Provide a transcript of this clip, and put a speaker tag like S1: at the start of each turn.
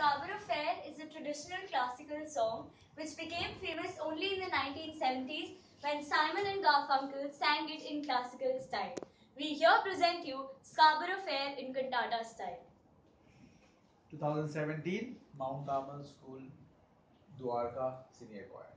S1: Scarborough Fair is a traditional classical song which became famous only in the 1970s when Simon and Garfunkel sang it in classical style. We here present you Scarborough Fair in cantata style.
S2: 2017 Mount Carmel School Dwarka Senior Choir.